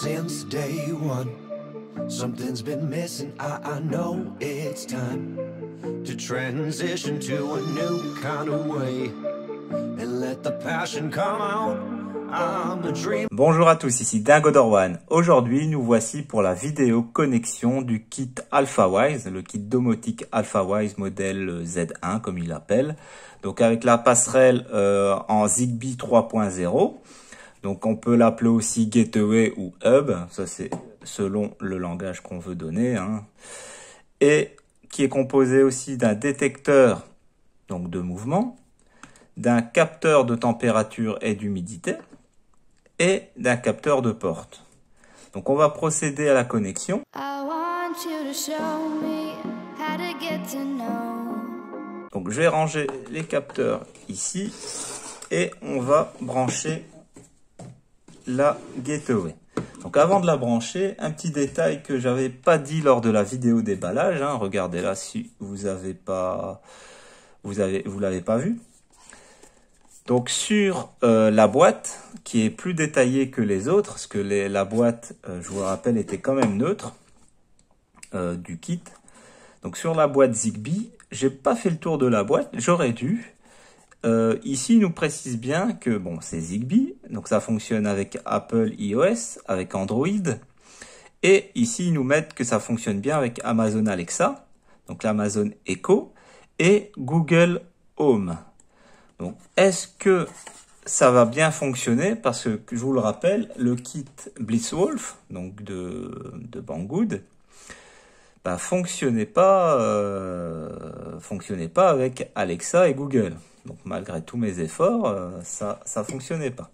since day one. Something's been missing, I, know it's time to transition to a new kind of way and let the passion come out. Bonjour à tous, ici Dingodor One. Aujourd'hui, nous voici pour la vidéo connexion du kit AlphaWise, le kit domotique AlphaWise modèle Z1 comme il l'appelle. Donc avec la passerelle euh, en Zigbee 3.0. Donc on peut l'appeler aussi Gateway ou Hub, ça c'est selon le langage qu'on veut donner. Hein. Et qui est composé aussi d'un détecteur donc de mouvement, d'un capteur de température et d'humidité et d'un capteur de porte. Donc on va procéder à la connexion. Donc je vais ranger les capteurs ici et on va brancher la gateway. Donc avant de la brancher, un petit détail que j'avais pas dit lors de la vidéo déballage, hein, regardez là si vous avez pas vous avez vous l'avez pas vu. Donc sur euh, la boîte qui est plus détaillée que les autres, parce que la boîte, euh, je vous rappelle, était quand même neutre euh, du kit. Donc sur la boîte Zigbee, j'ai pas fait le tour de la boîte, j'aurais dû, euh, ici, il nous précise bien que bon, c'est Zigbee, donc ça fonctionne avec Apple iOS, avec Android. Et ici, ils nous mettent que ça fonctionne bien avec Amazon Alexa, donc l'Amazon Echo, et Google Home. Donc, est-ce que ça va bien fonctionner? Parce que, je vous le rappelle, le kit Blitzwolf, donc de, de Banggood, bah, fonctionnait pas, euh, fonctionnait pas avec Alexa et Google. Donc malgré tous mes efforts, euh, ça ça fonctionnait pas.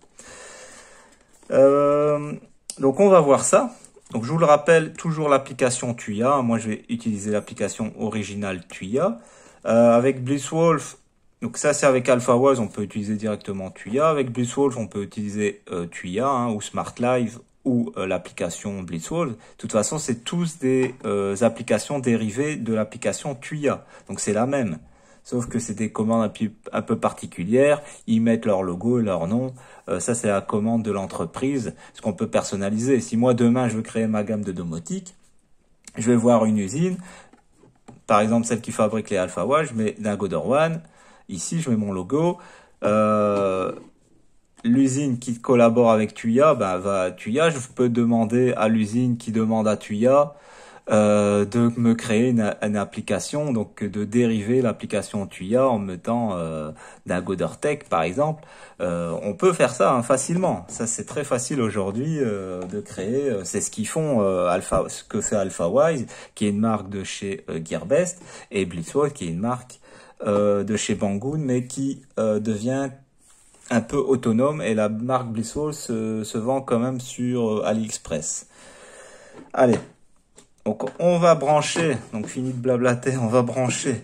Euh, donc on va voir ça. Je vous le rappelle, toujours l'application Tuya. Moi je vais utiliser l'application originale Tuya. Euh, avec Blitzwolf, donc ça c'est avec AlphaWise, on peut utiliser directement Tuya. Avec Blitzwolf, on peut utiliser euh, Tuya hein, ou Smart Live ou l'application Blitzwolf. De toute façon, c'est tous des applications dérivées de l'application Tuya. Donc c'est la même. Sauf que c'est des commandes un peu particulières. Ils mettent leur logo leur nom. Euh, ça, c'est la commande de l'entreprise. Ce qu'on peut personnaliser. Si moi, demain, je veux créer ma gamme de domotique, je vais voir une usine. Par exemple, celle qui fabrique les Alpha je mets d'un Godor One. Ici, je mets mon logo. Euh, l'usine qui collabore avec Tuya, bah, va Tuya. Je peux demander à l'usine qui demande à Tuya euh, de me créer une, application, donc de dériver l'application Tuya en mettant euh, d'un par exemple. Euh, on peut faire ça hein, facilement. Ça c'est très facile aujourd'hui euh, de créer. Euh, c'est ce qu'ils font Alpha, ce que fait AlphaWise, qui est une marque de chez Gearbest, et Blitzwolf qui est une marque de chez Banggood, mais qui devient un peu autonome et la marque Blitzwolf se, se vend quand même sur AliExpress. Allez, donc on va brancher, donc fini de blablater, on va brancher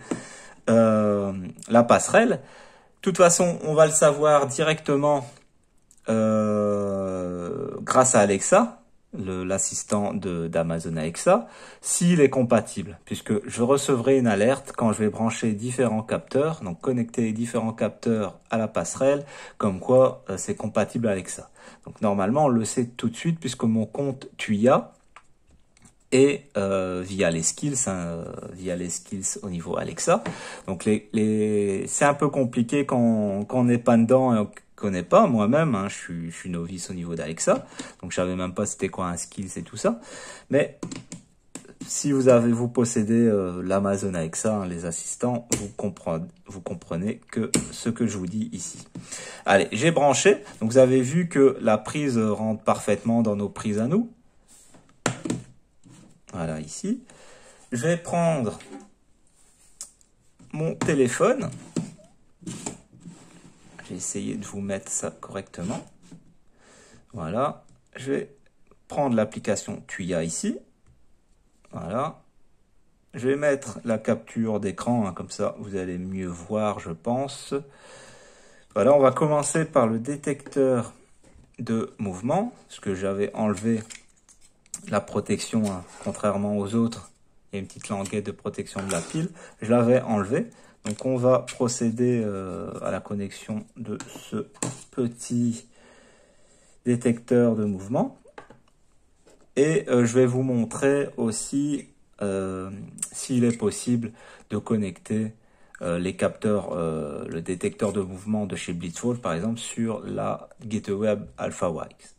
euh, la passerelle. De toute façon, on va le savoir directement euh, grâce à Alexa, l'assistant d'Amazon Alexa, s'il est compatible, puisque je recevrai une alerte quand je vais brancher différents capteurs, donc connecter différents capteurs à la passerelle, comme quoi euh, c'est compatible Alexa. Donc normalement, on le sait tout de suite, puisque mon compte Tuya, et euh, via les skills, hein, via les skills au niveau Alexa. Donc les, les c'est un peu compliqué quand, quand on n'est pas dedans et on connaît pas. Moi-même, hein, je, suis, je suis novice au niveau d'Alexa, donc je savais même pas c'était quoi un skills et tout ça. Mais si vous avez vous possédez euh, l'Amazon Alexa, hein, les assistants, vous comprenez, vous comprenez que ce que je vous dis ici. Allez, j'ai branché. Donc vous avez vu que la prise rentre parfaitement dans nos prises à nous. Voilà, ici. Je vais prendre mon téléphone. J'ai essayé de vous mettre ça correctement. Voilà. Je vais prendre l'application Tuya ici. Voilà. Je vais mettre la capture d'écran, hein, comme ça vous allez mieux voir, je pense. Voilà, on va commencer par le détecteur de mouvement, ce que j'avais enlevé la protection, hein, contrairement aux autres, il y a une petite languette de protection de la pile. Je l'avais enlevé. Donc on va procéder euh, à la connexion de ce petit détecteur de mouvement. Et euh, je vais vous montrer aussi euh, s'il est possible de connecter les capteurs, le détecteur de mouvement de chez Blitzwolf par exemple sur la Gateway AlphaWise.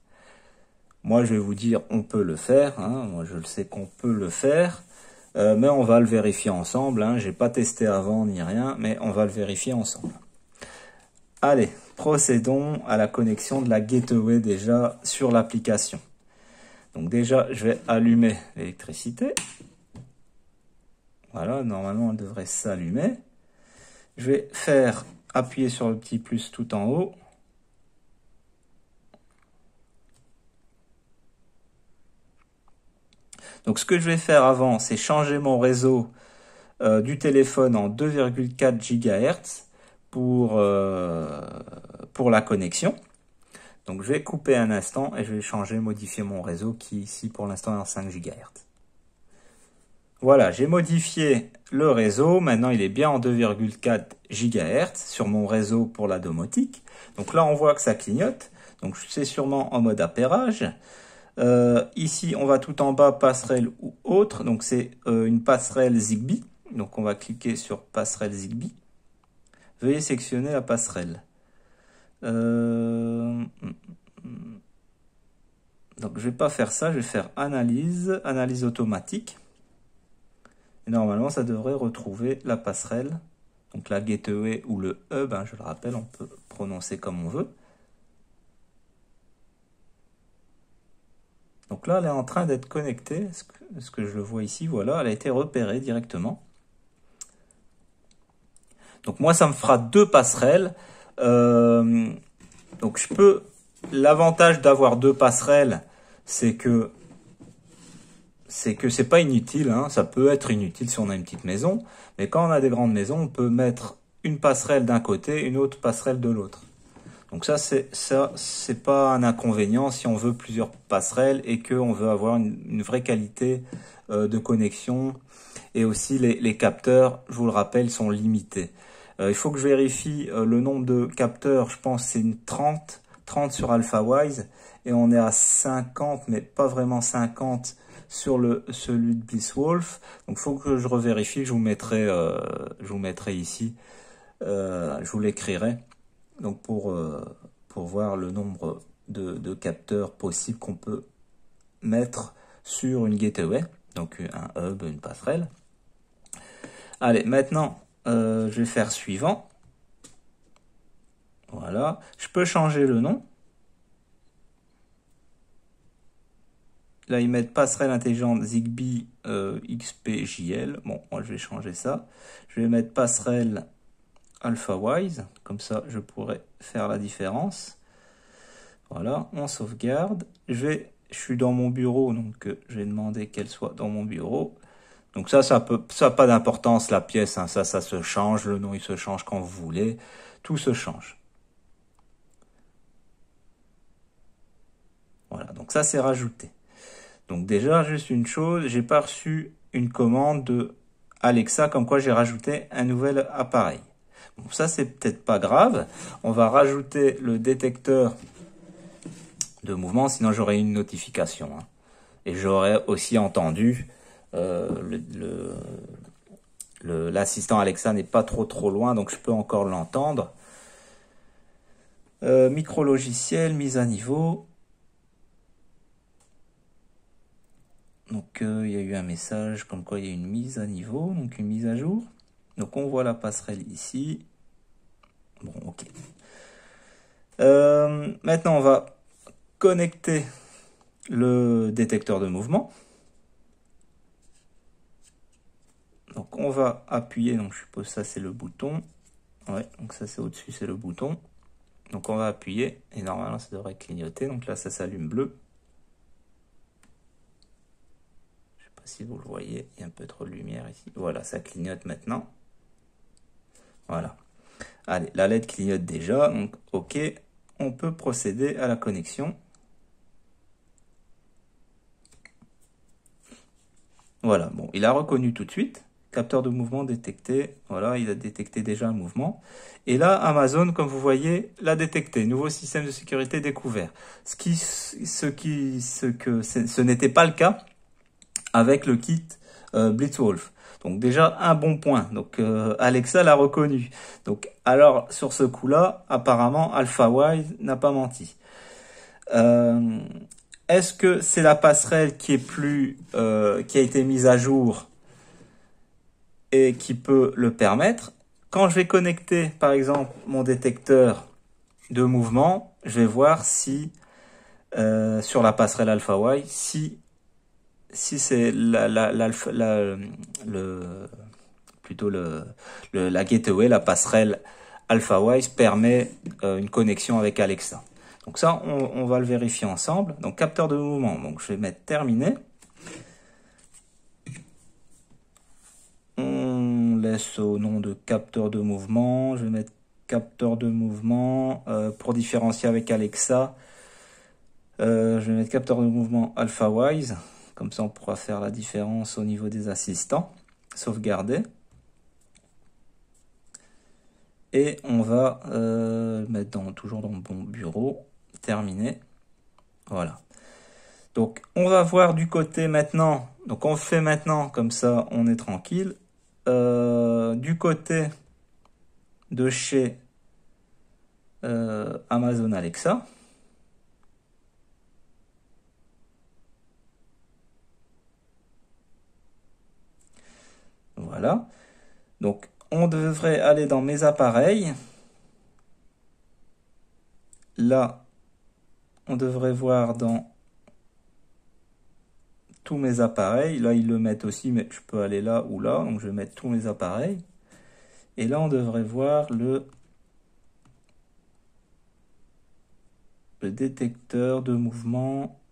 Moi je vais vous dire on peut le faire, hein. moi je le sais qu'on peut le faire. mais on va le vérifier ensemble. Hein. J'ai pas testé avant ni rien, mais on va le vérifier ensemble. Allez, procédons à la connexion de la gateway déjà sur l'application. Donc déjà, je vais allumer l'électricité. Voilà, normalement, elle devrait s'allumer. Je vais faire appuyer sur le petit plus tout en haut. Donc ce que je vais faire avant, c'est changer mon réseau euh, du téléphone en 2,4 GHz pour, euh, pour la connexion. Donc je vais couper un instant et je vais changer, modifier mon réseau qui ici pour l'instant est en 5 GHz. Voilà, j'ai modifié le réseau. Maintenant, il est bien en 2,4 GHz sur mon réseau pour la domotique. Donc là, on voit que ça clignote. Donc c'est sûrement en mode appairage. Euh, ici, on va tout en bas, passerelle ou autre. Donc c'est euh, une passerelle Zigbee. Donc on va cliquer sur passerelle Zigbee. Veuillez sectionner la passerelle. Euh, donc je vais pas faire ça, je vais faire analyse, analyse automatique. Et normalement ça devrait retrouver la passerelle. Donc la gateway ou le hub, hein, je le rappelle, on peut prononcer comme on veut. Donc là, elle est en train d'être connectée. Est-ce que, je le vois ici Voilà, elle a été repérée directement. Donc moi, ça me fera deux passerelles. Euh, donc je peux. L'avantage d'avoir deux passerelles, c'est que c'est que c'est pas inutile. Hein. Ça peut être inutile si on a une petite maison, mais quand on a des grandes maisons, on peut mettre une passerelle d'un côté, une autre passerelle de l'autre. Donc ça, c'est ça, c'est pas un inconvénient si on veut plusieurs passerelles et qu'on veut avoir une, vraie qualité euh, de connexion. Et aussi les, les capteurs, je vous le rappelle, sont limités. Euh, il faut que je vérifie euh, le nombre de capteurs. Je pense c'est une 30, 30 sur AlphaWise. Et on est à 50, mais pas vraiment 50 sur le celui de BlissWolf. Donc il faut que je revérifie. Je vous mettrai, euh, je vous mettrai ici. je vous l'écrirai. Donc pour, pour voir le nombre de, de capteurs possibles qu'on peut mettre sur une gateway. Donc un hub, une passerelle. Allez, maintenant, euh, je vais faire suivant. Voilà. Je peux changer le nom. Là, ils mettent passerelle intelligente Zigbee euh, XPJL. Bon, moi, je vais changer ça. Je vais mettre passerelle AlphaWise. Comme ça, je pourrais faire la différence. Voilà, on sauvegarde. Je, vais, suis dans mon bureau, donc euh, je vais demander qu'elle soit dans mon bureau. Donc ça, ça peut, ça pas d'importance la pièce, hein. ça, ça se change, le nom il se change quand vous voulez, tout se change. Voilà, donc ça c'est rajouté. Donc déjà, juste une chose, j'ai pas reçu une commande de Alexa comme quoi j'ai rajouté un nouvel appareil. Ça c'est peut-être pas grave. On va rajouter le détecteur de mouvement, sinon j'aurais une notification. Hein. Et j'aurais aussi entendu euh, l'assistant Alexa n'est pas trop trop loin, donc je peux encore l'entendre. Euh, micro logiciel, mise à niveau. Donc euh, il y a eu un message comme quoi il y a une mise à niveau, donc une mise à jour. Donc on voit la passerelle ici. Bon, ok. maintenant on va connecter le détecteur de mouvement. Donc on va appuyer, donc je suppose ça c'est le bouton. Ouais, donc ça c'est au-dessus, c'est le bouton. Donc on va appuyer et normalement ça devrait clignoter. Donc là ça s'allume bleu. Je sais pas si vous le voyez, il y a un peu trop de lumière ici. Voilà, ça clignote maintenant. Voilà. Allez, la LED clignote déjà, donc ok. On peut procéder à la connexion. Voilà, bon, il a reconnu tout de suite capteur de mouvement détecté. Voilà, il a détecté déjà un mouvement. Et là, Amazon, comme vous voyez, l'a détecté. Nouveau système de sécurité découvert. Ce qui, ce qui, ce que, ce n'était pas le cas avec le kit euh, Blitzwolf. Donc déjà un bon point. Donc euh, Alexa l'a reconnu. Donc alors sur ce coup-là, apparemment AlphaWise n'a pas menti. Euh, est-ce que c'est la passerelle qui est plus qui a été mise à jour et qui peut le permettre? Quand je vais connecter par exemple mon détecteur de mouvement, je vais voir si sur la passerelle AlphaWise si si c'est la, la, la, le, plutôt le, la gateway, la passerelle AlphaWise permet euh, une connexion avec Alexa. Donc ça, on, va le vérifier ensemble. Donc capteur de mouvement, donc je vais mettre terminé. On laisse au nom de capteur de mouvement. Je vais mettre capteur de mouvement euh, pour différencier avec Alexa. Euh, je vais mettre capteur de mouvement AlphaWise. Comme ça, on pourra faire la différence au niveau des assistants. Sauvegarder. Et on va euh, mettre toujours dans le bon bureau. Terminé. Voilà. Donc, on va voir du côté maintenant. Donc, on fait maintenant, comme ça, on est tranquille. Euh, du côté de chez euh, Amazon Alexa. Voilà. Donc, on devrait aller dans mes appareils. Là, on devrait voir dans tous mes appareils. Là, ils le mettent aussi, mais je peux aller là ou là. Donc, je vais mettre tous mes appareils. Et là, on devrait voir le, détecteur de mouvement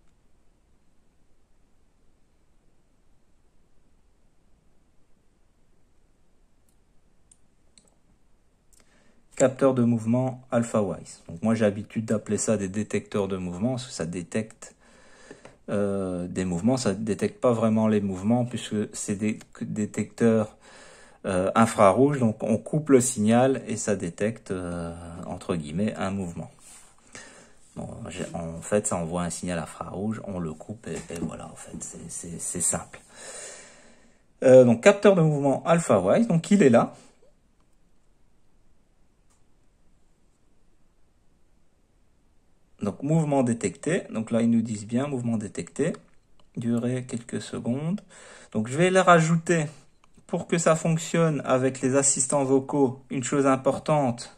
capteur de mouvement AlphaWise. Donc moi j'ai l'habitude d'appeler ça des détecteurs de mouvement parce que ça détecte euh, des mouvements, ça ne détecte pas vraiment les mouvements puisque c'est des détecteurs euh, infrarouges, donc on coupe le signal et ça détecte euh, entre guillemets un mouvement. en fait ça envoie un signal infrarouge, on le coupe et, et voilà en fait c'est simple. donc capteur de mouvement AlphaWise, donc il est là, Donc mouvement détecté. Donc là, ils nous disent bien mouvement détecté. Durée quelques secondes. Donc je vais les rajouter pour que ça fonctionne avec les assistants vocaux. Une chose importante.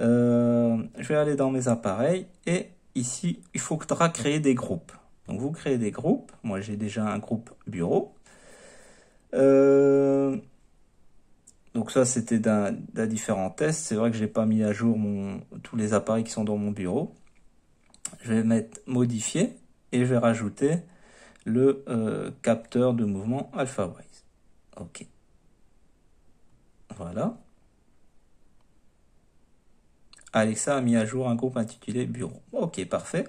Euh, je vais aller dans mes appareils et ici, il faudra créer des groupes. Donc vous créez des groupes. Moi, j'ai déjà un groupe bureau. Euh, donc ça, c'était d'un différent test. C'est vrai que je n'ai pas mis à jour mon, tous les appareils qui sont dans mon bureau. Je vais mettre modifier et je vais rajouter le euh, capteur de mouvement AlphaWise. OK. Voilà. Alexa a mis à jour un groupe intitulé Bureau. Ok, parfait.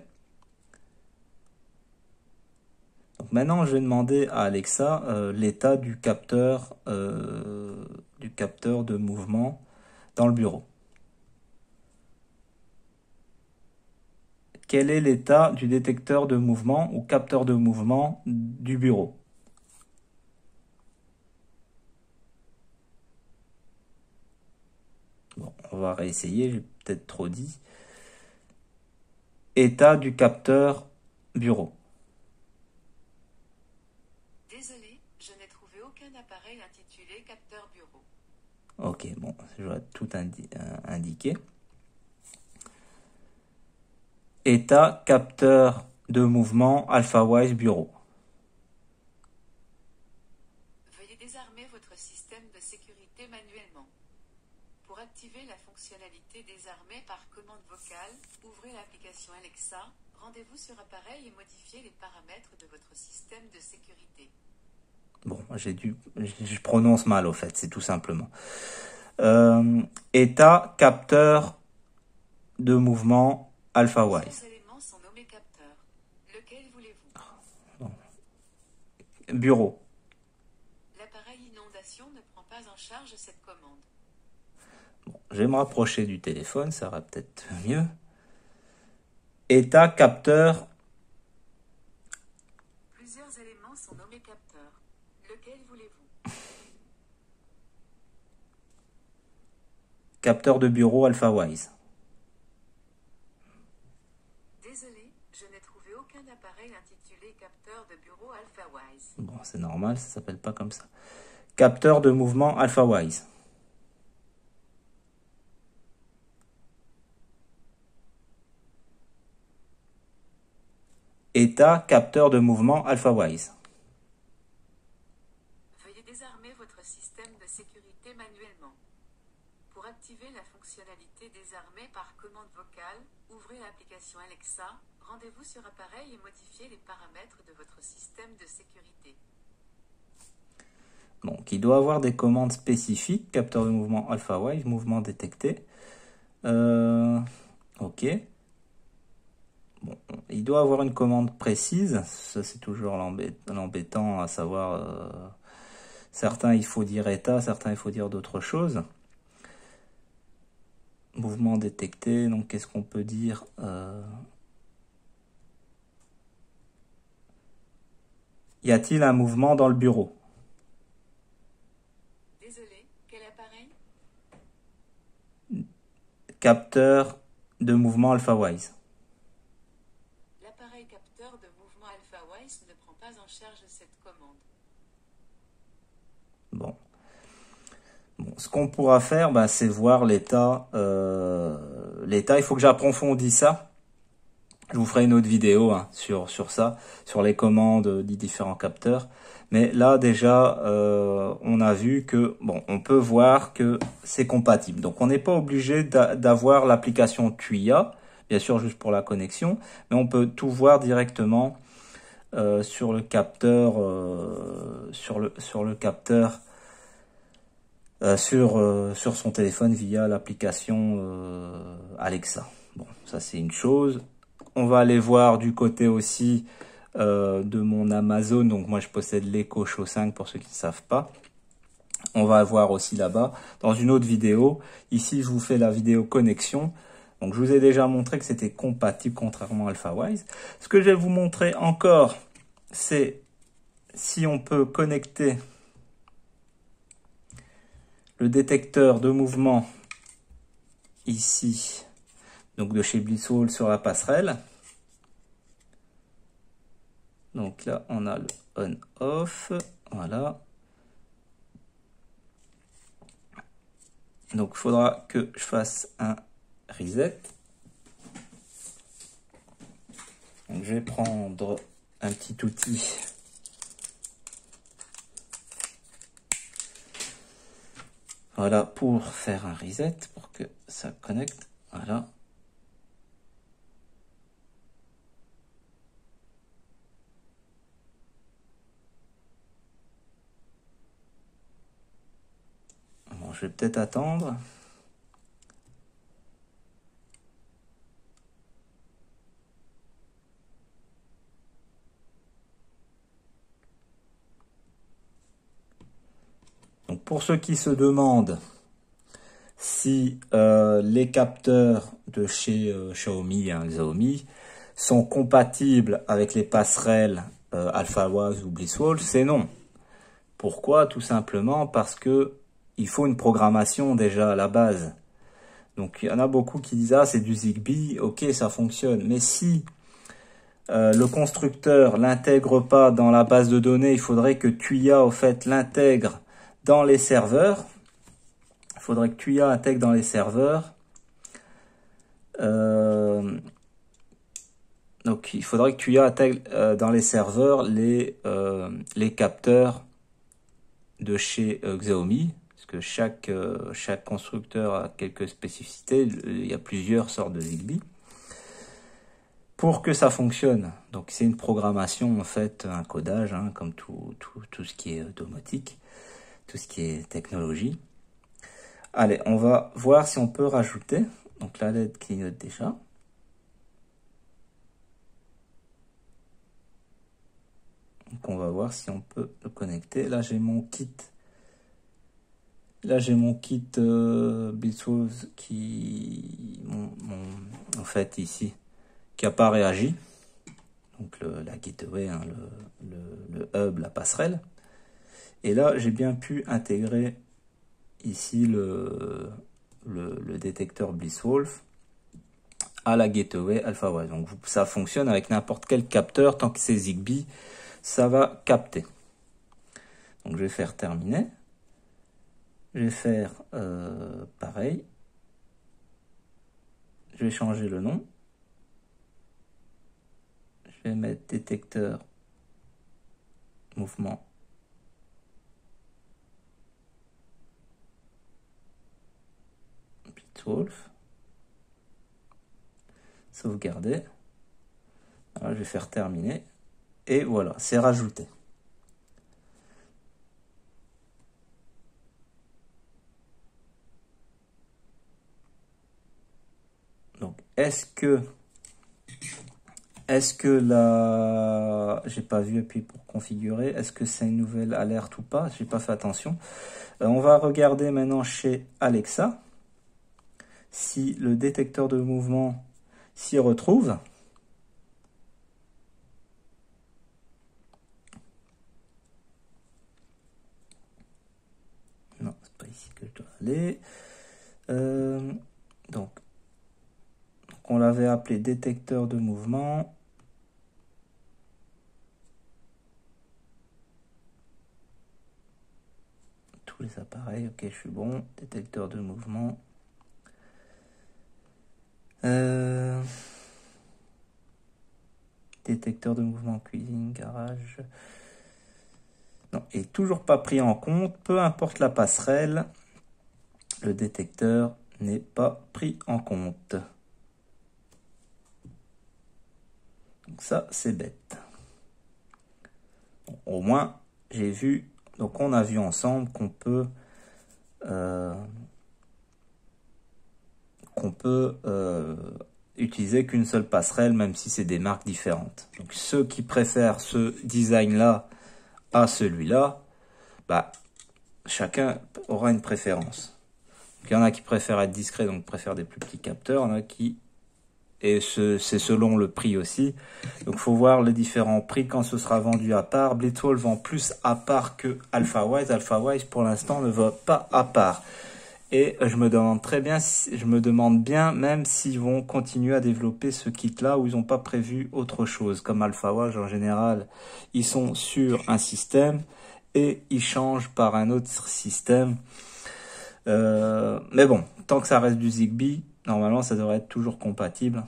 Maintenant, je vais demander à Alexa euh, l'état du capteur euh, du capteur de mouvement dans le bureau. Quel est l'état du détecteur de mouvement ou capteur de mouvement du bureau? Bon, on va réessayer, j'ai peut-être trop dit. État du capteur bureau. Ok, bon, je vais tout euh, indiquer. État capteur de mouvement AlphaWise Bureau. Veuillez désarmer votre système de sécurité manuellement. Pour activer la fonctionnalité désarmée par commande vocale, ouvrez l'application Alexa, rendez-vous sur appareil et modifiez les paramètres de votre système de sécurité. Bon, j'ai dû, je prononce mal au fait, c'est tout simplement. Euh, état capteur de mouvement capteurs. Lequel voulez-vous? Bureau. L'appareil l'application ne prend pas en charge cette commande. Bon, je vais me rapprocher du téléphone, ça va peut-être mieux. État capteur. Plusieurs éléments sont nommés capteurs. Lequel voulez-vous Capteur de bureau AlphaWise. Désolé, je n'ai trouvé aucun appareil intitulé capteur de bureau AlphaWise. Bon, c'est normal, ça s'appelle pas comme ça. Capteur de mouvement AlphaWise. État capteur de mouvement AlphaWise. Veuillez désarmer votre système de sécurité manuellement. Pour activer la fonctionnalité désarmer par commande vocale, ouvrez l'application Alexa, rendez-vous sur appareil et modifiez les paramètres de votre système de sécurité. Donc, il doit avoir des commandes spécifiques. Capteur de mouvement AlphaWise, mouvement détecté. Euh, ok. Bon, il doit avoir une commande précise. Ça, c'est toujours l'embêtant à savoir. Euh, certains, il faut dire état, certains, il faut dire d'autres choses. Mouvement détecté. Donc, qu'est-ce qu'on peut dire euh, Y a-t-il un mouvement dans le bureau? Désolé, quel appareil? Capteur de mouvement AlphaWise. L'appareil capteur de mouvement AlphaWise ne prend pas en charge cette commande. Bon. Bon, ce qu'on pourra faire, bah, c'est voir l'état. Euh, l'état, il faut que j'approfondisse ça. Je vous ferai une autre vidéo hein, sur, sur ça, sur les commandes des différents capteurs. Mais là, déjà, euh, on a vu que, bon, on peut voir que c'est compatible. Donc, on n'est pas obligé d'avoir l'application TUIA, bien sûr, juste pour la connexion, mais on peut tout voir directement euh, sur le capteur, sur le sur le capteur, euh, sur sur son téléphone via l'application Alexa. Bon, ça c'est une chose. On va aller voir du côté aussi euh, de mon Amazon. Donc moi je possède l'Echo Show 5 pour ceux qui ne savent pas. On va voir aussi là-bas dans une autre vidéo. Ici je vous fais la vidéo connexion. Donc je vous ai déjà montré que c'était compatible contrairement à AlphaWise. Ce que je vais vous montrer encore, c'est si on peut connecter le détecteur de mouvement ici, donc de chez Blitzwall sur la passerelle. Donc là, on a le on-off. Voilà. Donc, faudra que je fasse un reset. Je vais prendre un petit outil. Voilà, pour faire un reset, pour que ça connecte. Voilà. je vais peut-être attendre. Pour ceux qui se demandent si euh, les capteurs de chez euh, Xiaomi, hein, Xiaomi, sont compatibles avec les passerelles euh, AlphaWise ou Blisswall, c'est non. Pourquoi? Tout simplement parce que il faut une programmation déjà à la base. Donc il y en a beaucoup qui disent ah c'est du Zigbee, ok ça fonctionne. Mais si le constructeur l'intègre pas dans la base de données, il faudrait que Tuya au fait l'intègre dans les serveurs. Il faudrait que Tuya intègre dans les serveurs. Euh, donc il faudrait que Tuya intègre euh, dans les serveurs les, les capteurs de chez Xiaomi que chaque, euh, chaque constructeur a quelques spécificités. Il y a plusieurs sortes de Zigbee. Pour que ça fonctionne, donc c'est une programmation en fait, un codage, hein, comme tout, tout, tout, ce qui est domotique, tout ce qui est technologie. Allez, on va voir si on peut rajouter. Donc la LED clignote déjà. Donc on va voir si on peut le connecter. Là j'ai mon kit Là, j'ai mon kit euh, qui, en fait, ici, qui n'a pas réagi. Donc, le, la gateway, hein, le, le, hub, la passerelle. Et là, j'ai bien pu intégrer ici le, détecteur Blisswolf à la gateway AlphaWise. Donc, ça fonctionne avec n'importe quel capteur. Tant que c'est Zigbee, ça va capter. Donc, je vais faire terminer. Je vais faire euh, pareil. Je vais changer le nom. Je vais mettre détecteur mouvement Wolf. Sauvegarder. je vais faire terminer. Et voilà, c'est rajouté. Est-ce que est-ce que la j'ai pas vu appui pour configurer est-ce que c'est une nouvelle alerte ou pas? J'ai pas fait attention euh, on va regarder maintenant chez Alexa si le détecteur de mouvement s'y retrouve non c'est pas ici que je dois aller euh, donc on l'avait appelé détecteur de mouvement. Tous les appareils, ok, je suis bon. Détecteur de mouvement. Euh, détecteur de mouvement cuisine, garage. Non, et toujours pas pris en compte, peu importe la passerelle, le détecteur n'est pas pris en compte. Donc ça, c'est bête. au moins, j'ai vu, donc on a vu ensemble qu'on peut, euh, qu'on peut euh, utiliser qu'une seule passerelle, même si c'est des marques différentes. Donc ceux qui préfèrent ce design-là à celui-là, bah, chacun aura une préférence. il y en a qui préfèrent être discret, donc préfèrent des plus petits capteurs. Il qui et c'est selon le prix aussi. Donc faut voir les différents prix quand ce sera vendu à part. Blitzwolf vend plus à part que AlphaWise. AlphaWise pour l'instant ne va pas à part. Et je me demande très bien, je me demande bien même s'ils vont continuer à développer ce kit-là ou ils n'ont pas prévu autre chose. Comme AlphaWise en général, ils sont sur un système et ils changent par un autre système. Euh, mais bon, tant que ça reste du Zigbee, Normalement, ça devrait être toujours compatible.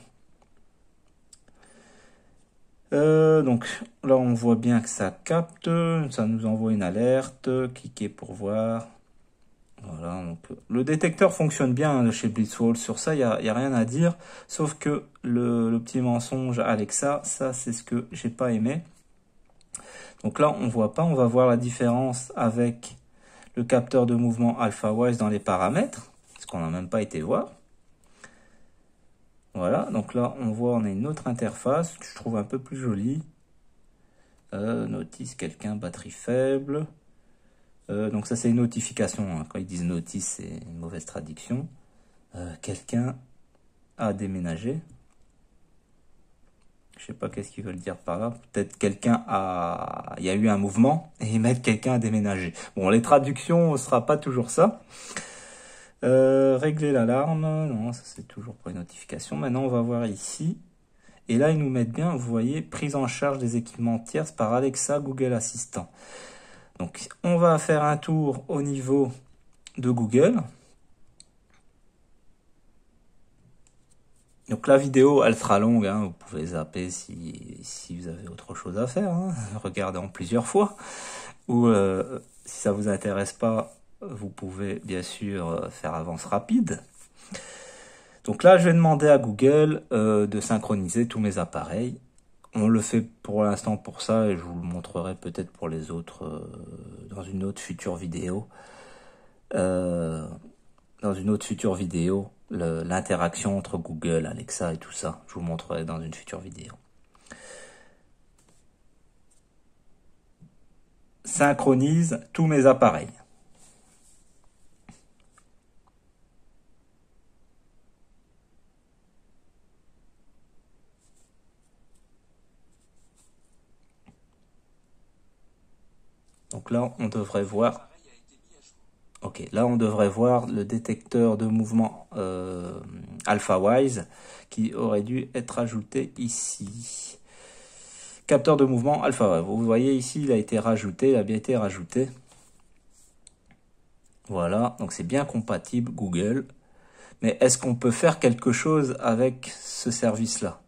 Euh, donc là, on voit bien que ça capte. Ça nous envoie une alerte. Cliquez pour voir. Voilà, le détecteur fonctionne bien de chez Blitzwall. Sur ça, il n'y a, a, rien à dire. Sauf que le, petit mensonge Alexa, ça, c'est ce que j'ai pas aimé. Donc là, on voit pas. On va voir la différence avec le capteur de mouvement AlphaWise dans les paramètres. Parce qu'on n'a même pas été voir. Voilà, donc là, on voit, on a une autre interface que je trouve un peu plus jolie. Euh, notice quelqu'un, batterie faible. Euh, donc ça, c'est une notification. Quand ils disent notice, c'est une mauvaise traduction. Euh, quelqu'un a déménagé. Je sais pas qu'est-ce qu'ils veulent dire par là. Peut-être quelqu'un a... Il y a eu un mouvement et ils mettent quelqu'un a déménagé. Bon, les traductions, ce sera pas toujours ça. Euh, régler l'alarme, non, ça c'est toujours pour les notifications. Maintenant, on va voir ici. Et là, ils nous mettent bien, vous voyez, prise en charge des équipements tierces par Alexa Google Assistant. Donc, on va faire un tour au niveau de Google. Donc la vidéo, elle sera longue, hein. vous pouvez zapper si, si, vous avez autre chose à faire, hein. regardez en plusieurs fois, ou euh, si ça vous intéresse pas, vous pouvez bien sûr euh, faire avance rapide. Donc là, je vais demander à Google euh, de synchroniser tous mes appareils. On le fait pour l'instant pour ça et je vous le montrerai peut-être pour les autres euh, dans une autre future vidéo. dans une autre future vidéo, l'interaction entre Google, Alexa et tout ça. Je vous montrerai dans une future vidéo. Synchronise tous mes appareils. Donc là, on devrait voir. Ok, là on devrait voir le détecteur de mouvement euh, AlphaWise qui aurait dû être ajouté ici. Capteur de mouvement AlphaWise. Vous voyez ici, il a été rajouté, il a bien été rajouté. Voilà, donc c'est bien compatible Google. Mais est-ce qu'on peut faire quelque chose avec ce service-là?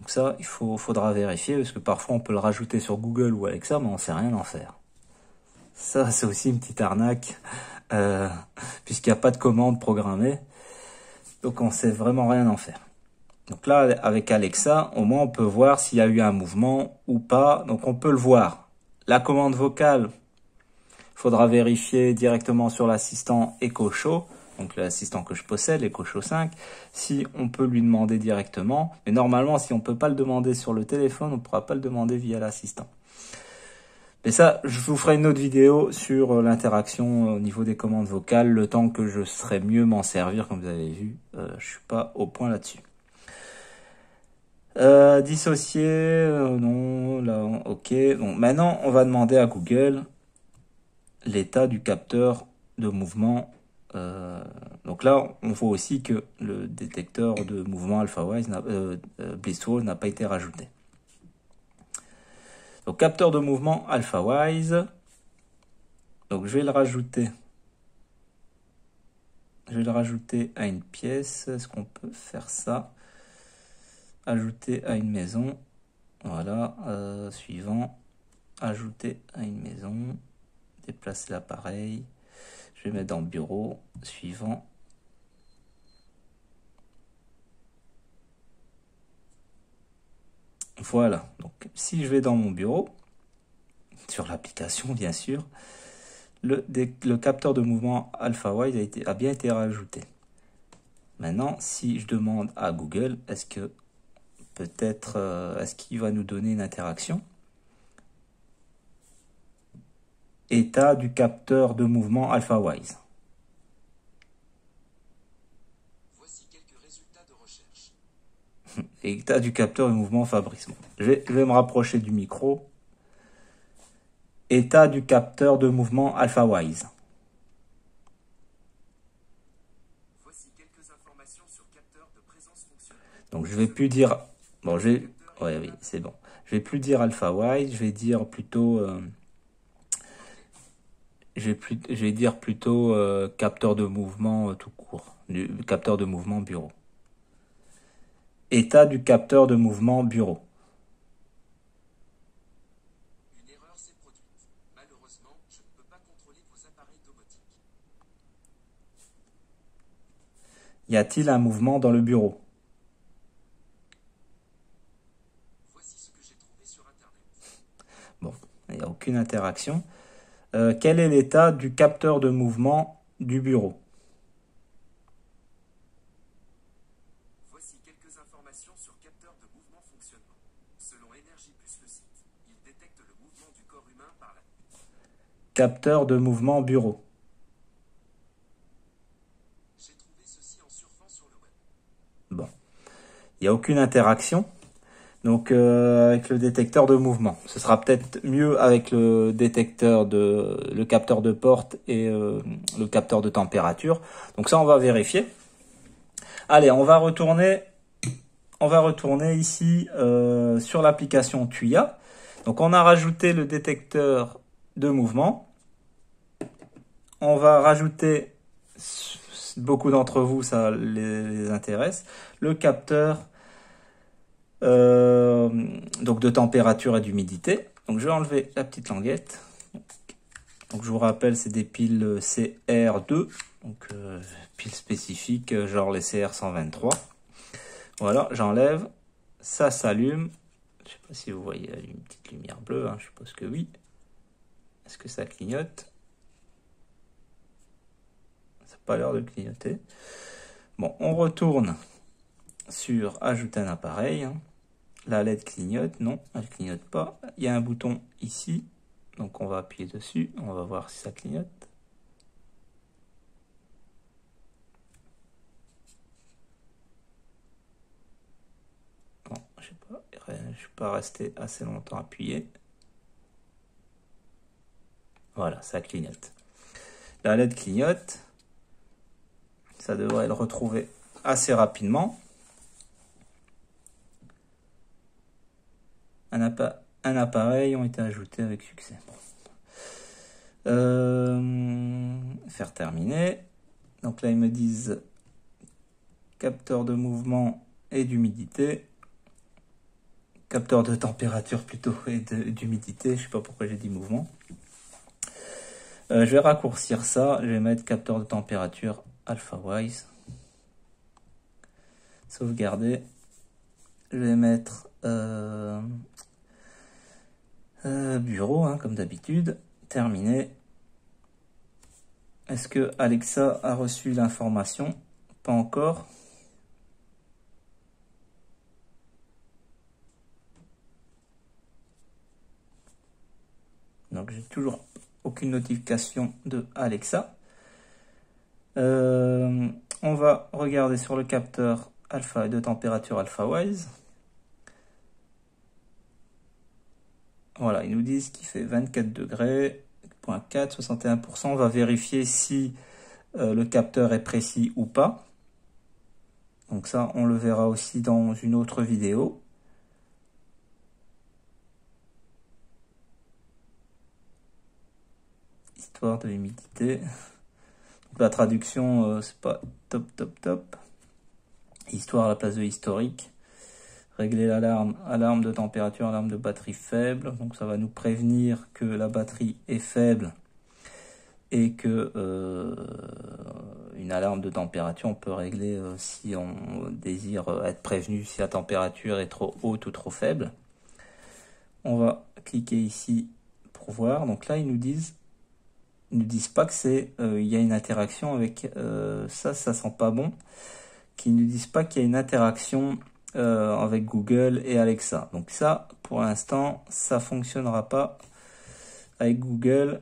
Donc ça, il faut, faudra vérifier, parce que parfois on peut le rajouter sur Google ou Alexa, mais on ne sait rien en faire. Ça, c'est aussi une petite arnaque, euh, puisqu'il n'y a pas de commande programmée. Donc on ne sait vraiment rien en faire. Donc là, avec Alexa, au moins on peut voir s'il y a eu un mouvement ou pas. Donc on peut le voir. La commande vocale, il faudra vérifier directement sur l'assistant Echo Show donc l'assistant que je possède, l'Echo 5, si on peut lui demander directement. Mais normalement, si on ne peut pas le demander sur le téléphone, on ne pourra pas le demander via l'assistant. Mais ça, je vous ferai une autre vidéo sur euh, l'interaction au niveau des commandes vocales, le temps que je serai mieux m'en servir, comme vous avez vu. Euh, je suis pas au point là-dessus. Euh, dissocier, euh, non, là, ok. Bon, maintenant, on va demander à Google l'état du capteur de mouvement euh, donc là, on voit aussi que le détecteur de mouvement AlphaWise, euh, euh n'a pas été rajouté. Donc capteur de mouvement AlphaWise. Donc je vais le rajouter. Je vais le rajouter à une pièce. Est-ce qu'on peut faire ça? Ajouter à une maison. Voilà. Euh, suivant. Ajouter à une maison. Déplacer l'appareil. Je vais mettre dans bureau suivant. Voilà, donc si je vais dans mon bureau, sur l'application bien sûr, le, capteur de mouvement AlphaWise a, a bien été rajouté. Maintenant, si je demande à Google, est-ce que peut-être, euh, est-ce qu'il va nous donner une interaction? État du capteur de mouvement AlphaWise. Voici quelques résultats de recherche. État du capteur de mouvement Fabrice. Je vais, je vais me rapprocher du micro. État du capteur de mouvement AlphaWise. Voici quelques informations sur capteur de présence fonctionnelle. Donc je vais plus dire. Bon, je vais. Ouais, oui, c'est bon. Je vais plus dire AlphaWise, je vais dire plutôt. Euh, je vais, dire plutôt euh, capteur de mouvement euh, tout court, du capteur de mouvement bureau. État du capteur de mouvement bureau. Une erreur s'est produite. Malheureusement, je ne peux pas contrôler vos appareils domotiques. Y a-t-il un mouvement dans le bureau? Voici ce que j'ai trouvé sur Internet. Bon, il n'y a aucune interaction. Euh, quel est l'état du capteur de mouvement du bureau? Voici quelques informations sur capteur de mouvement fonctionnement. Selon Energy plus le site, il détecte le mouvement du corps humain par la... Capteur de mouvement bureau. J'ai trouvé ceci en surfant sur le web. Bon. Il n'y a aucune interaction? Donc euh, avec le détecteur de mouvement. Ce sera peut-être mieux avec le détecteur de le capteur de porte et euh, le capteur de température. Donc ça on va vérifier. Allez, on va retourner on va retourner ici euh, sur l'application Tuya. Donc on a rajouté le détecteur de mouvement. On va rajouter beaucoup d'entre vous ça les intéresse le capteur euh, donc de température et d'humidité. Donc je vais enlever la petite languette. Donc je vous rappelle, c'est des piles CR2, donc euh, piles spécifiques, euh, genre les CR123. Voilà, j'enlève, ça s'allume. Je sais pas si vous voyez une petite lumière bleue, hein, je suppose que oui. Est-ce que ça clignote? Ça n'a pas l'air de clignoter. Bon, on retourne sur ajouter un appareil. Hein. La LED clignote, non, elle clignote pas. Il y a un bouton ici, donc on va appuyer dessus, on va voir si ça clignote. Bon, je je suis pas resté assez longtemps appuyé. Voilà, ça clignote. La LED clignote. Ça devrait le retrouver assez rapidement. Un, appareil ont été ajoutés avec succès. Euh, faire terminer. Donc là, ils me disent capteur de mouvement et d'humidité. Capteur de température plutôt et d'humidité. Je sais pas pourquoi j'ai dit mouvement. Euh, je vais raccourcir ça. Je vais mettre capteur de température AlphaWise. Sauvegarder. Je vais mettre euh, euh, bureau, hein, comme d'habitude. Terminé. Est-ce que Alexa a reçu l'information? Pas encore. Donc j'ai toujours aucune notification de Alexa. Euh, on va regarder sur le capteur alpha de température AlphaWise. Voilà, ils nous disent qu'il fait 24 degrés, 4, 61%. On va vérifier si euh, le capteur est précis ou pas. Donc ça, on le verra aussi dans une autre vidéo. de l'humidité. La traduction, euh, c'est pas top, top, top. Histoire à la place de historique. Régler l'alarme, alarme de température, alarme de batterie faible. Donc ça va nous prévenir que la batterie est faible et que euh, une alarme de température, on peut régler euh, si on désire être prévenu si la température est trop haute ou trop faible. On va cliquer ici pour voir. Donc là, ils nous disent ne disent pas que c'est euh, il y a une interaction avec euh, ça, ça sent pas bon. Qui ne disent pas qu'il y a une interaction euh, avec Google et Alexa. Donc ça, pour l'instant, ça fonctionnera pas avec Google.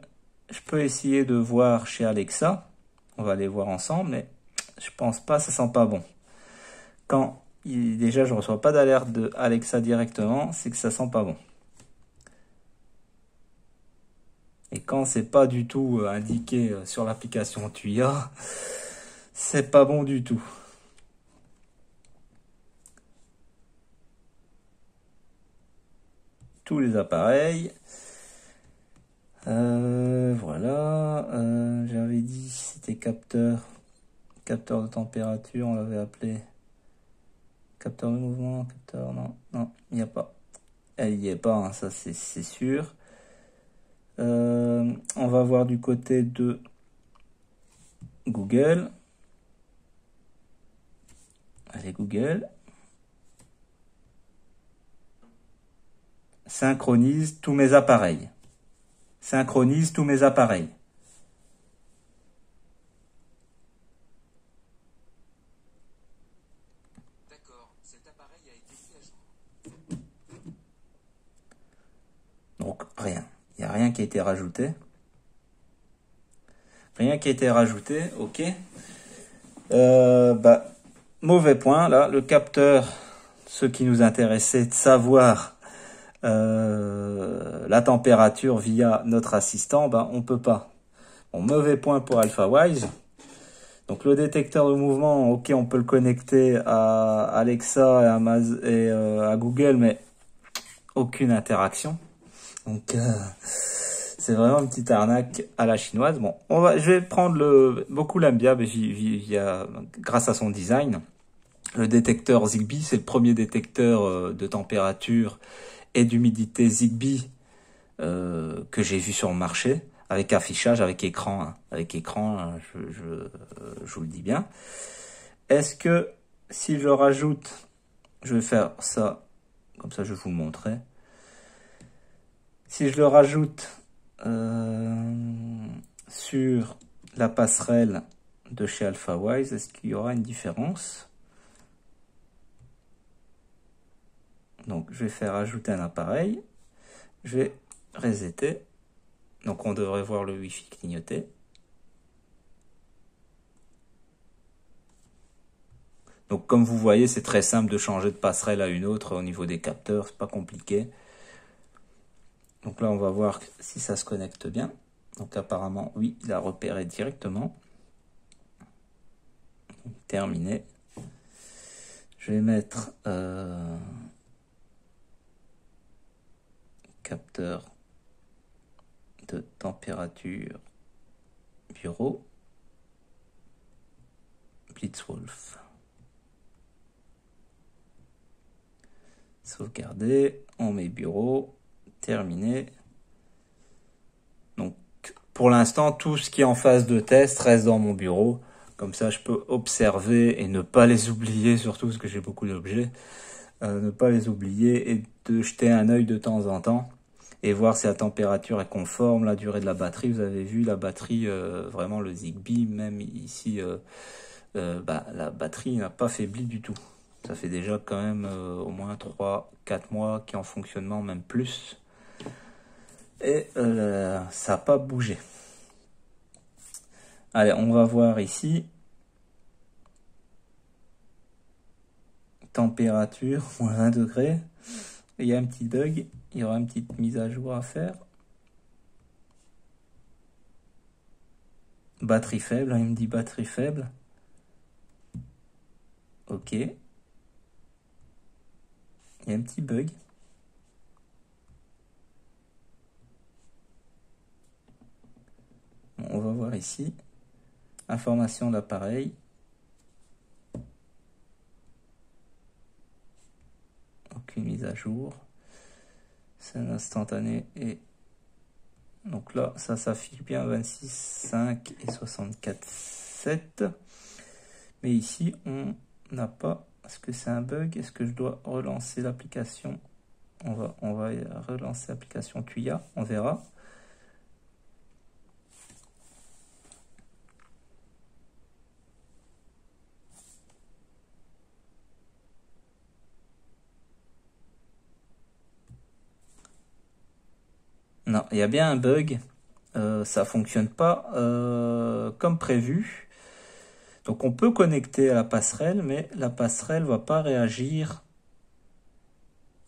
Je peux essayer de voir chez Alexa. On va aller voir ensemble, mais je pense pas, ça sent pas bon. Quand déjà je reçois pas d'alerte de Alexa directement, c'est que ça sent pas bon. Et quand c'est pas du tout euh, indiqué euh, sur l'application Tuya, c'est pas bon du tout. Tous les appareils. Euh, voilà. J'avais dit c'était capteur. Capteur de température, on l'avait appelé. Capteur de mouvement, capteur, non, non, il n'y a pas. Elle n'y est pas, hein, ça c'est sûr. Euh, on va voir du côté de Google. Allez, Google. Synchronise tous mes appareils. Synchronise tous mes appareils. D'accord, cet appareil a été Donc, rien. Il n'y a rien qui a été rajouté. Rien qui a été rajouté, ok. Euh, bah, mauvais point, là, le capteur, ce qui nous intéressait de savoir euh, la température via notre assistant, bah, on peut pas. Bon, mauvais point pour AlphaWise. Donc le détecteur de mouvement, ok, on peut le connecter à Alexa et à, et, euh, à Google, mais aucune interaction. Donc euh, c'est vraiment une petite arnaque à la chinoise. Bon, je vais prendre le, beaucoup l'aime bien, via, grâce à son design. Le détecteur Zigbee, c'est le premier détecteur de température et d'humidité Zigbee euh, que j'ai vu sur le marché, avec affichage, avec écran, hein. avec écran, hein, je, je, je, vous le dis bien. Est-ce que si je rajoute, je vais faire ça, comme ça je vais vous montrer. Si je le rajoute euh, sur la passerelle de chez AlphaWise, est-ce qu'il y aura une différence? Donc je vais faire ajouter un appareil, je vais resetter, donc on devrait voir le Wi-Fi clignoter. Donc comme vous voyez, c'est très simple de changer de passerelle à une autre au niveau des capteurs, c'est pas compliqué. Donc là, on va voir si ça se connecte bien. Donc apparemment, oui, il a repéré directement. Terminé. Je vais mettre euh, capteur de température bureau Blitzwolf. Sauvegarder, on met bureau, terminé. Donc pour l'instant, tout ce qui est en phase de test reste dans mon bureau. Comme ça, je peux observer et ne pas les oublier, surtout parce que j'ai beaucoup d'objets. Euh, ne pas les oublier et de jeter un œil de temps en temps et voir si la température est conforme, la durée de la batterie. Vous avez vu la batterie, euh, vraiment le Zigbee, même ici, euh, bah, la batterie n'a pas faibli du tout. Ça fait déjà quand même au moins 3-4 mois qui est en fonctionnement, même plus. Et ça n'a pas bougé. Allez, on va voir ici. Température, moins 20 degrés. Il y a un petit bug. Il y aura une petite mise à jour à faire. Batterie faible, il me dit batterie faible. Ok. Il y a un petit bug. on va voir ici. Information d'appareil. Aucune mise à jour. C'est un instantané et donc là ça s'affiche bien 26.5 et 64.7 mais ici on n'a pas est-ce que c'est un bug? Est-ce que je dois relancer l'application? On va on va relancer l'application Tuya on verra Non, il y a bien un bug. Euh, ça fonctionne pas euh, comme prévu. Donc on peut connecter à la passerelle, mais la passerelle va pas réagir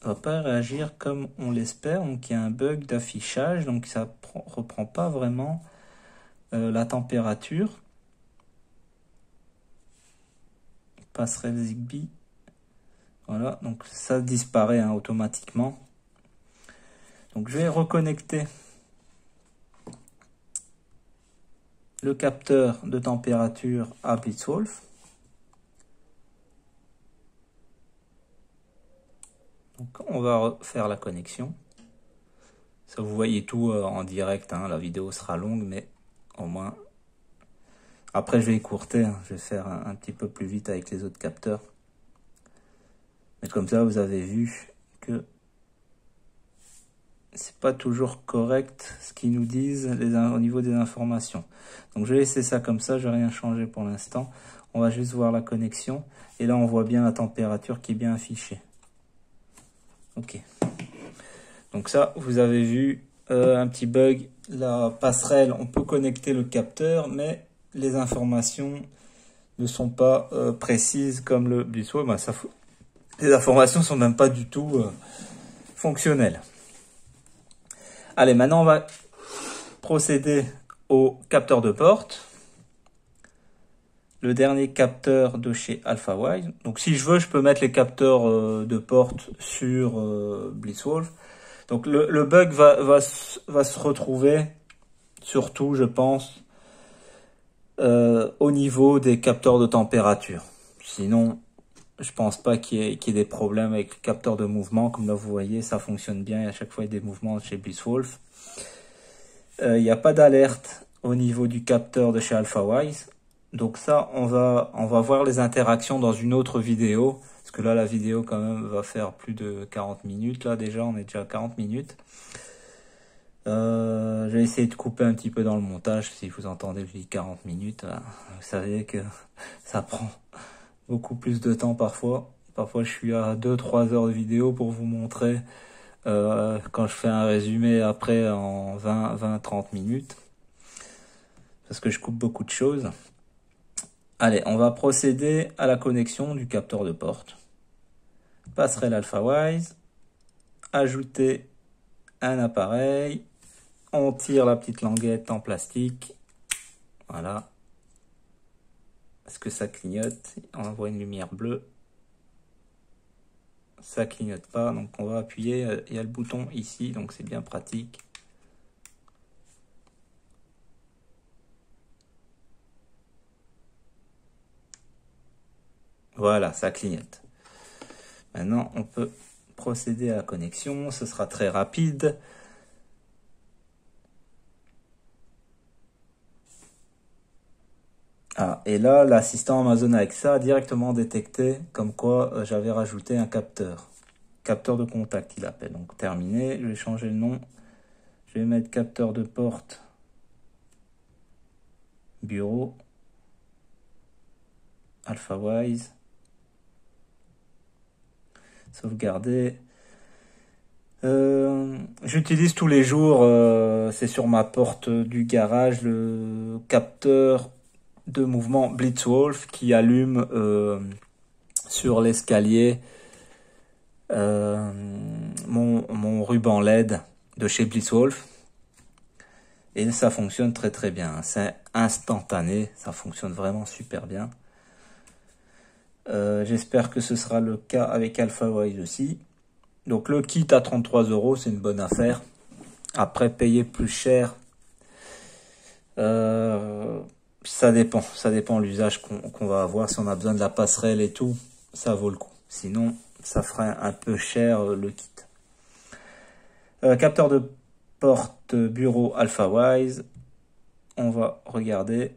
va pas réagir comme on l'espère. Donc il y a un bug d'affichage, donc ça reprend pas vraiment euh, la température. Passerelle Zigbee. Voilà, donc ça disparaît hein, automatiquement. Donc je vais reconnecter le capteur de température à Blitzwolf. Donc on va faire la connexion. Ça vous voyez tout euh, en direct, hein. la vidéo sera longue, mais au moins... Après je vais écourter, hein. je vais faire un petit peu plus vite avec les autres capteurs. Mais comme ça vous avez vu que c'est pas toujours correct ce qu'ils nous disent les, au niveau des informations. Donc je vais laisser ça comme ça, je vais rien changer pour l'instant. On va juste voir la connexion. Et là, on voit bien la température qui est bien affichée. Ok. Donc ça, vous avez vu euh, un petit bug. La passerelle, on peut connecter le capteur, mais les informations ne sont pas euh, précises comme le. Ben, ça, les informations sont même pas du tout euh, fonctionnelles. Allez, maintenant on va procéder au capteur de porte. Le dernier capteur de chez AlphaWise. Donc si je veux, je peux mettre les capteurs euh, de porte sur euh, Blitzwolf. Donc le, bug va, se retrouver, surtout je pense, euh, au niveau des capteurs de température. Sinon, je pense pas qu'il y, ait des problèmes avec le capteur de mouvement. Comme là, vous voyez, ça fonctionne bien. à chaque fois, il y a des mouvements chez Blitzwolf. Euh, il n'y a pas d'alerte au niveau du capteur de chez AlphaWise. Donc ça, on va, voir les interactions dans une autre vidéo. Parce que là, la vidéo, quand même, va faire plus de 40 minutes. Là, déjà, on est déjà à 40 minutes. Euh, je vais essayer de couper un petit peu dans le montage. Si vous entendez, je dis 40 minutes. vous savez que ça prend beaucoup plus de temps parfois. Parfois, je suis à 2-3 heures de vidéo pour vous montrer euh, quand je fais un résumé après en 20-30 minutes. Parce que je coupe beaucoup de choses. Allez, on va procéder à la connexion du capteur de porte. Passerelle AlphaWise. Ajouter un appareil. On tire la petite languette en plastique. Voilà. Est-ce que ça clignote On envoie une lumière bleue. Ça clignote pas, donc on va appuyer. Il y a le bouton ici, donc c'est bien pratique. Voilà, ça clignote. Maintenant, on peut procéder à la connexion. Ce sera très rapide. Ah, et là, l'assistant Amazon Alexa a directement détecté comme quoi euh, j'avais rajouté un capteur. Capteur de contact, il appelle. Donc terminé, je vais changer le nom. Je vais mettre capteur de porte bureau AlphaWise sauvegarder. Euh, j'utilise tous les jours, euh, c'est sur ma porte du garage, le capteur de mouvement Blitzwolf qui allume euh, sur l'escalier mon, mon, ruban LED de chez Blitzwolf. Et ça fonctionne très très bien. C'est instantané, ça fonctionne vraiment super bien. Euh, j'espère que ce sera le cas avec AlphaWise aussi. Donc le kit à 33 euros, c'est une bonne affaire. Après, payer plus cher, euh, ça dépend. Ça dépend l'usage qu'on va avoir. Si on a besoin de la passerelle et tout, ça vaut le coup. Sinon, ça ferait un peu cher euh, le kit. capteur de porte bureau AlphaWise. On va regarder.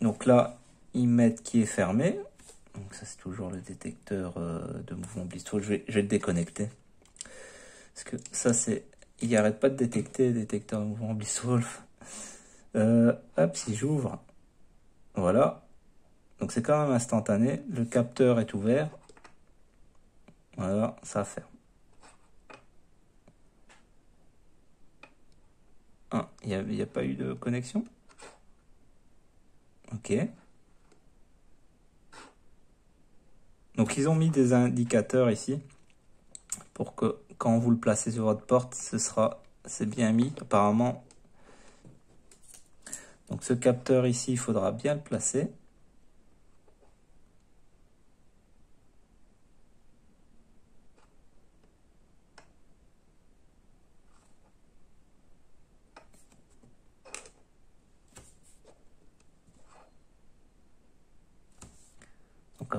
Donc là, ils mettent qui est fermé. Donc ça c'est toujours le détecteur euh, de mouvement Blisswolf. Je vais, je vais le déconnecter. Parce que ça c'est... Il n'arrête pas de détecter le détecteur de mouvement Blisswolf. Euh, hop, si j'ouvre. Voilà. Donc c'est quand même instantané. Le capteur est ouvert. Voilà, ça ferme. Ah, il n'y a, a pas eu de connexion? Ok. Donc ils ont mis des indicateurs ici pour que quand vous le placez sur votre porte, ce sera c'est bien mis apparemment. Donc ce capteur ici, il faudra bien le placer.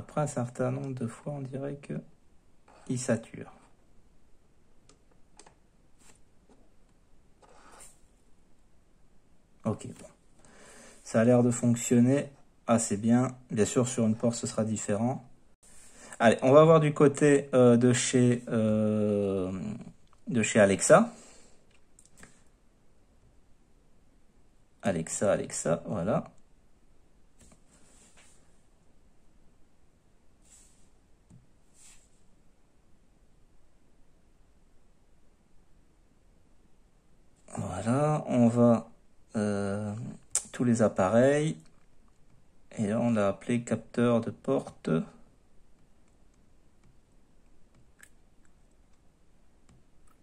après un certain nombre de fois, on dirait que il sature. Ok. Ça a l'air de fonctionner assez bien. Bien sûr, sur une porte, ce sera différent. Allez, on va voir du côté euh, de, chez, euh, de chez Alexa. Alexa, Alexa, voilà. Voilà, on va euh, tous les appareils. Et on a appelé capteur de porte.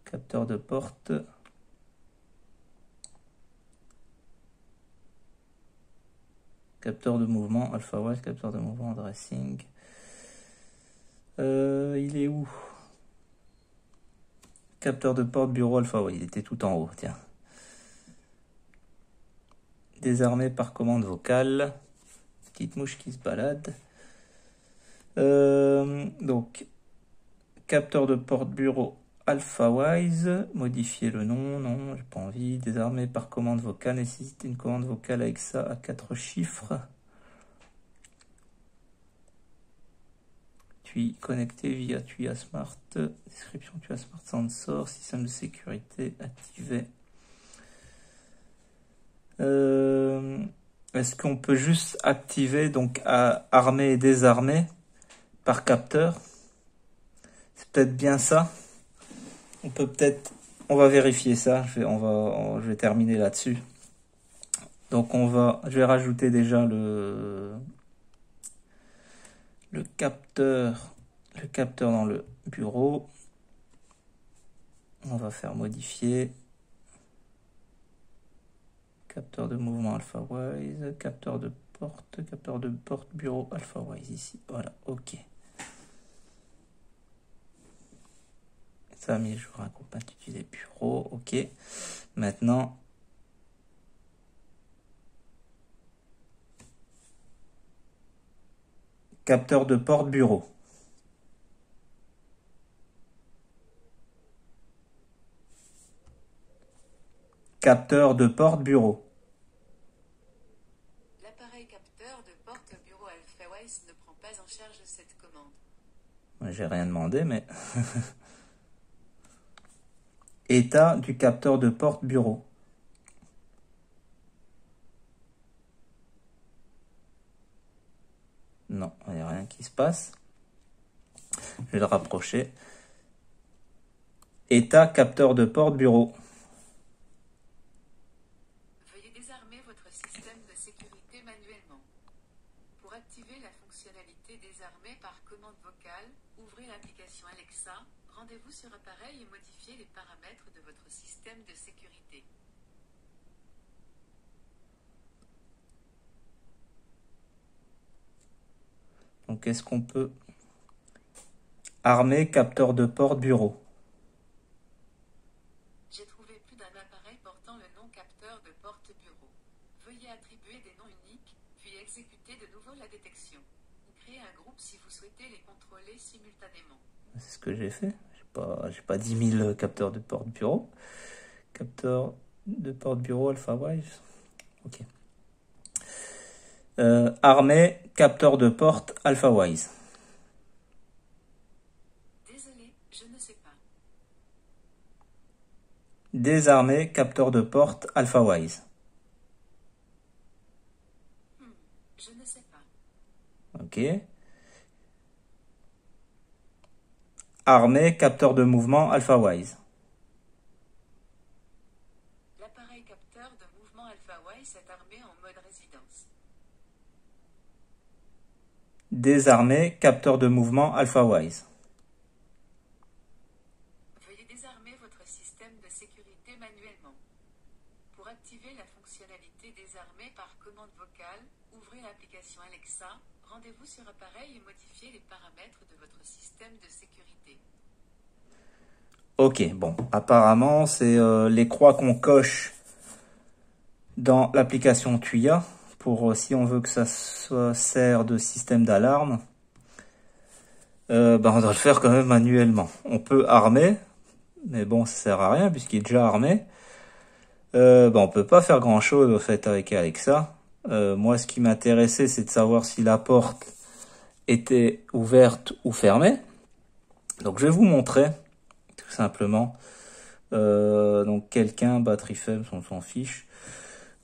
Capteur de porte. Capteur de mouvement, alpha wise, capteur de mouvement, dressing. Euh, il est où? Capteur de porte, bureau alpha, il était tout en haut, tiens. Désarmé par commande vocale. Petite mouche qui se balade. Euh, donc, capteur de porte bureau AlphaWise. Modifier le nom, non, j'ai pas envie. Désarmé par commande vocale. Nécessite une commande vocale avec ça à quatre chiffres. connecté via Tuya Smart. Description Tuya Smart Sensor, système de sécurité activé. Euh, est-ce qu'on peut juste activer donc à armer et désarmer par capteur? C'est peut-être bien ça. On peut peut-être, on va vérifier ça. Je vais, on va, je vais terminer là-dessus. Donc on va, je vais rajouter déjà le le capteur, le capteur dans le bureau. On va faire modifier. Capteur de mouvement AlphaWise, capteur de porte, capteur de porte bureau AlphaWise ici. Voilà, ok. Ça a mis jour un compatibilité bureau, ok. Maintenant, capteur de porte bureau. Capteur de porte bureau. L'appareil capteur de porte bureau AlphaWise ne prend pas J'ai rien demandé, mais... État du capteur de porte bureau. Non, il n'y a rien qui se passe. Je vais le rapprocher. État capteur de porte bureau. Veuillez désarmer votre système de sécurité manuellement. Pour activer la fonctionnalité désarmer par commande vocale, ouvrez rendez-vous sur appareil et modifiez les paramètres de votre système de sécurité. Donc est-ce qu'on peut armer capteur de porte bureau? J'ai trouvé plus d'un appareil portant le nom capteur de porte bureau. Veuillez attribuer des noms uniques, puis exécuter de nouveau la détection. Créez un groupe si vous souhaitez les contrôler simultanément. C'est ce que j'ai fait. J'ai pas, j'ai pas 10 000 capteurs de porte bureau. Capteur de porte bureau AlphaWise. Ok. Euh, armé, capteur de porte AlphaWise. Désolé, je ne sais pas. Désarmé, capteur de porte AlphaWise. Hmm, je ne sais pas. Ok. Armé, capteur de mouvement AlphaWise. L'appareil capteur de mouvement AlphaWise est armé en mode résidence. Désarmé, capteur de mouvement AlphaWise. Veuillez désarmer votre système de sécurité manuellement. Pour activer la fonctionnalité désarmer par commande vocale, ouvrez l'application Alexa, rendez-vous sur appareil et modifiez les paramètres de votre système de sécurité. Ok, bon, apparemment, c'est euh, les croix qu'on coche dans l'application Tuya pour euh, si on veut que ça soit sert de système d'alarme. Euh, ben, on doit le faire quand même manuellement. On peut armer, mais bon, ça sert à rien puisqu'il est déjà armé. Euh, ben, on peut pas faire grand chose au fait avec Alexa. Euh, moi, ce qui m'intéressait, c'est de savoir si la porte était ouverte ou fermée. Donc, je vais vous montrer tout simplement. Euh, donc quelqu'un, batterie faible, on s'en fiche.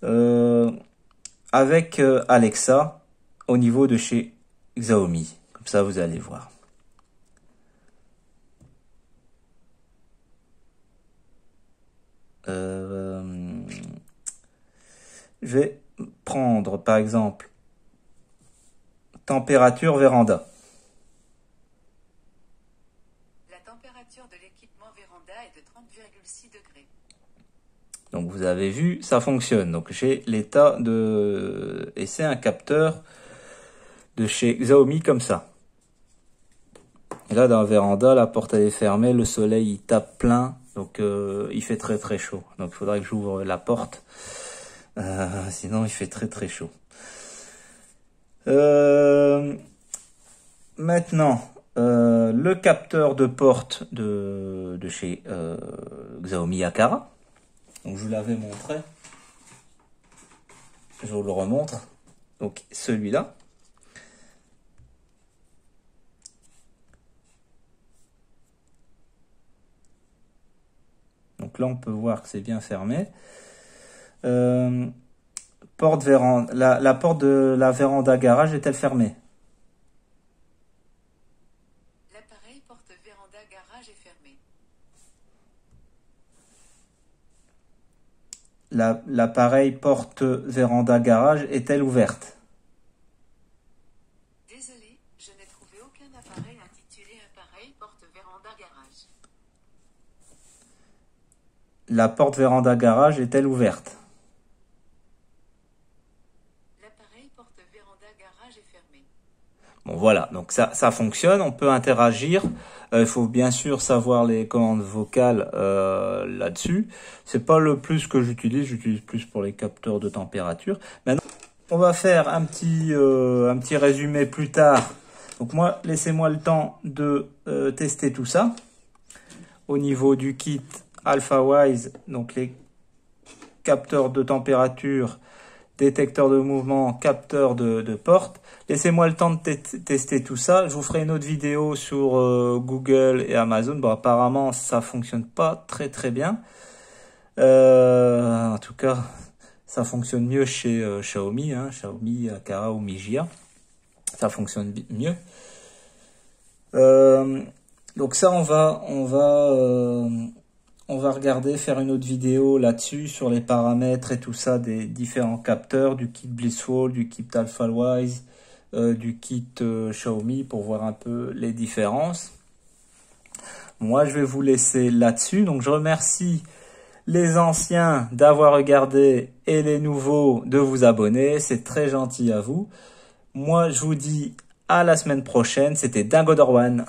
Euh, avec Alexa au niveau de chez Xiaomi. Comme ça, vous allez voir. Je prendre par exemple température véranda. La température de l'équipement véranda est de 30,6 degrés. Donc vous avez vu, ça fonctionne. Donc j'ai l'état de... Et c'est un capteur de chez Xiaomi comme ça. Et là dans la véranda, la porte elle est fermée, le soleil il tape plein, donc euh, il fait très très chaud. Donc il faudrait que j'ouvre la porte, Euh, sinon il fait très très chaud. Euh, Maintenant, euh, le capteur de porte de, de chez euh, Xiaomi Akara. Donc je vous l'avais montré. Je vous le remontre. Donc celui-là. Donc là on peut voir que c'est bien fermé. Euh, porte véranda, la, la porte de la véranda garage est-elle fermée? L'appareil porte véranda garage est fermé. La- L'appareil porte véranda garage est-elle ouverte? Désolé, je n'ai trouvé aucun appareil intitulé appareil porte véranda garage. La porte véranda garage est-elle ouverte? Bon voilà, donc ça, ça fonctionne, on peut interagir. Euh, il faut bien sûr savoir les commandes vocales euh, là-dessus. C'est pas le plus que j'utilise, j'utilise plus pour les capteurs de température. Maintenant, on va faire un petit, euh, un petit résumé plus tard. Donc moi, laissez-moi le temps de tester tout ça. Au niveau du kit AlphaWise, donc les capteurs de température, détecteur de mouvement, capteur de, de porte. Laissez-moi le temps de tester tout ça. Je vous ferai une autre vidéo sur euh, Google et Amazon. Bon, apparemment, ça fonctionne pas très très bien. Euh, en tout cas, ça fonctionne mieux chez euh, Xiaomi, hein, Xiaomi, Akara ou Mijia. Ça fonctionne mieux. donc ça, on va, on va on va regarder, faire une autre vidéo là-dessus, sur les paramètres et tout ça des différents capteurs, du kit Blissful, du kit AlphaWise, euh, du kit euh, Xiaomi pour voir un peu les différences. Moi, je vais vous laisser là-dessus. Donc, je remercie les anciens d'avoir regardé et les nouveaux de vous abonner. C'est très gentil à vous. Moi, je vous dis à la semaine prochaine. C'était Dingo Dorwan.